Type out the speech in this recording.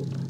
Opa.